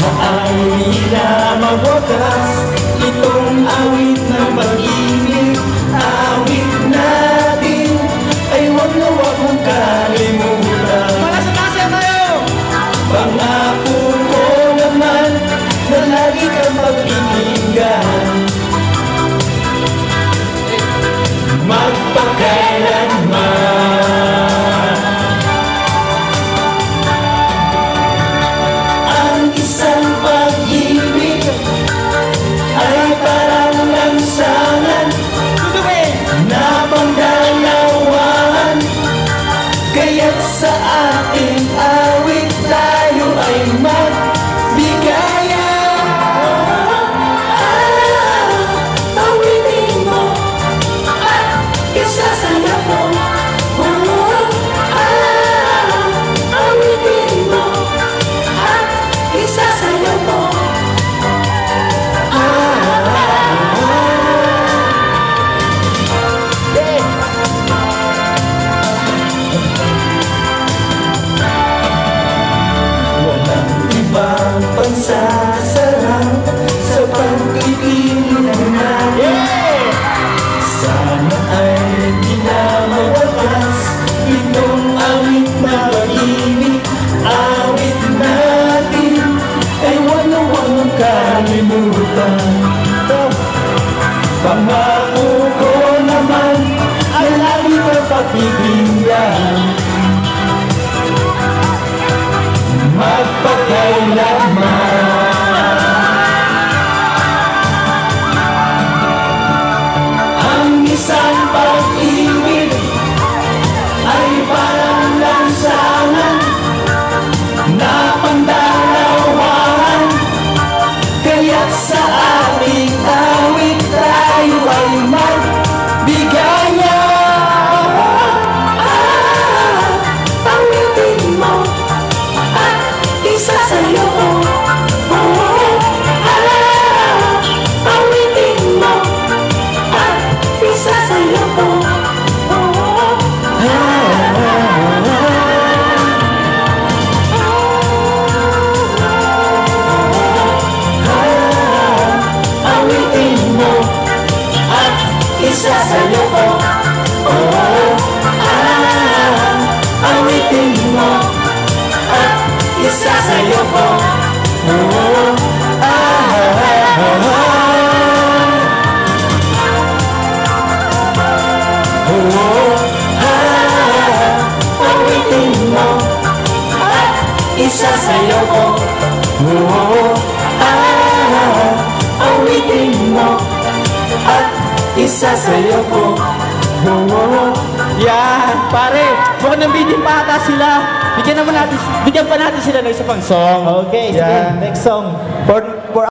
愛に生ごた Pangako ko naman Ay lagi ka pag-ibigyan isa sa'yo oh, ah, awitin mo at isa sa'yo ko oh, ah, ah, ah, ah. Oh, ah, awitin mo at isa ko oh, ah, awitin mo isa sa'yo ko oh, Yan, pare, mukhang nabitin pa ata sila. Bigyan naman natin, bigyan pa natin sila ng isa pang song. Okay, sige. Yan. Next song. For